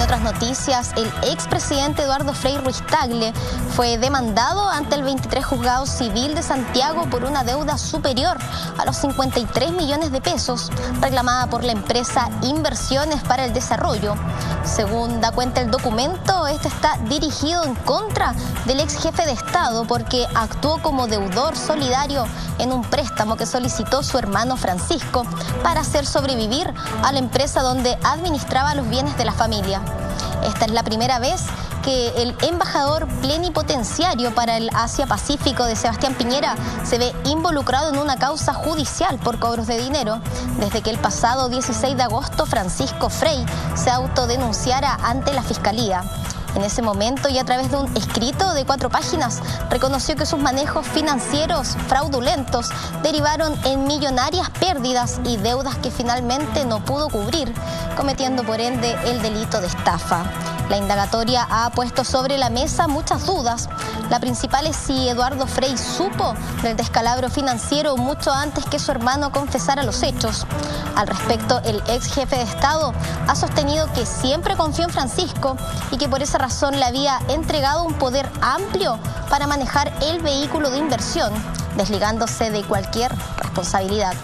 En otras noticias, el expresidente Eduardo Frei Ruiz Tagle fue demandado ante el 23 Juzgado Civil de Santiago por una deuda superior a los 53 millones de pesos reclamada por la empresa Inversiones para el Desarrollo. Según da cuenta el documento, esto está dirigido en contra del ex jefe de Estado porque actuó como deudor solidario en un préstamo que solicitó su hermano Francisco para hacer sobrevivir a la empresa donde administraba los bienes de la familia. Esta es la primera vez que el embajador plenipotenciario para el Asia-Pacífico de Sebastián Piñera se ve involucrado en una causa judicial por cobros de dinero, desde que el pasado 16 de agosto Francisco Frey se autodenunciara ante la Fiscalía. En ese momento y a través de un escrito de cuatro páginas reconoció que sus manejos financieros fraudulentos derivaron en millonarias pérdidas y deudas que finalmente no pudo cubrir, cometiendo por ende el delito de estafa. La indagatoria ha puesto sobre la mesa muchas dudas. La principal es si Eduardo Frey supo del descalabro financiero mucho antes que su hermano confesara los hechos. Al respecto, el ex jefe de Estado ha sostenido que siempre confió en Francisco y que por esa razón le había entregado un poder amplio para manejar el vehículo de inversión, desligándose de cualquier responsabilidad.